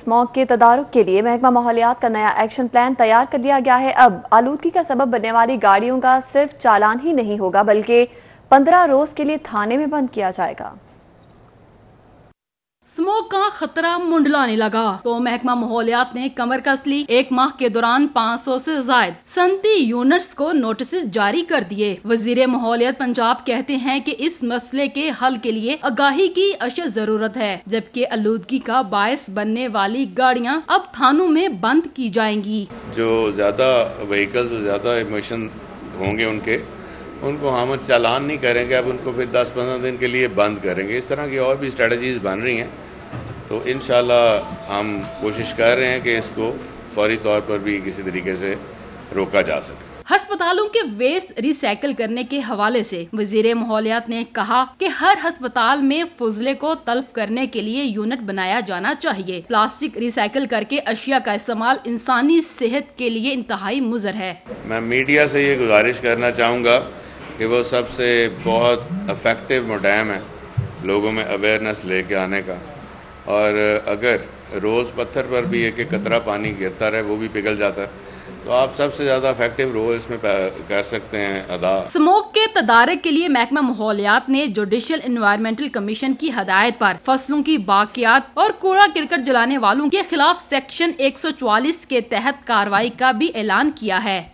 Smog के तदारक के लिए महकमा माहौलियात का नया एक्शन प्लान तैयार कर दिया गया है। अब आलूदगी का सबब बनने वाली गाड़ियों का सिर्फ़ चालान ही नहीं होगा, बल्कि पंद्रह रोज के लिए थाने में बंद किया जाएगा। स्मोक का खतरा मुंडलाने लगा। तो महकमा माहौलियात ने कमर कस ली। एक माह के दौरान 500 से जायद सनती यूनिट्स को नोटिस जारी कर दिए। वज़ीर माहौलियात पंजाब कहते हैं कि इस मसले के हल के लिए आगाही की अशद ज़रूरत है, जबकि आलूदगी का बायस बनने वाली गाड़ियाँ अब थानों में बंद की जाएँगी। जो ज़्यादा व्हीकल्स ज़्यादा इमोशन होंगे उनके, उनको हम चालान नहीं करेंगे। अब उनको फिर 10-15 दिन के लिए बंद करेंगे। इस तरह की और भी स्ट्रेटजीज बन रही हैं। तो इन हम कोशिश कर रहे हैं कि इसको फौरी तौर पर भी किसी तरीके से रोका जा सके। अस्पतालों के वेस्ट रिसाइकल करने के हवाले से वज़ीर माहौलियात ने कहा कि हर अस्पताल में फजले को तल्फ करने के लिए यूनिट बनाया जाना चाहिए। प्लास्टिक रिसाइकल करके अशिया का इस्तेमाल इंसानी सेहत के लिए इंतहाई मुजर है। मैं मीडिया से ये गुजारिश करना चाहूँगा कि वो सबसे बहुत इफ़ेक्टिव मोडैम है लोगों में अवेयरनेस लेके आने का। और अगर रोज़ पत्थर पर भी एक एक कतरा पानी गिरता रहे, वो भी पिघल जाता है। तो आप सबसे ज़्यादा इफ़ेक्टिव रोल इसमें कर सकते हैं अदा। स्मोक के तदारक के लिए महकमा माहौलियात ने जुडिशियल इन्वायरमेंटल कमीशन की हदायत पर फ़सलों की बाकियात और कूड़ा क्रिकेट जलाने वालों के खिलाफ सेक्शन 144 के तहत कार्रवाई का भी ऐलान किया है।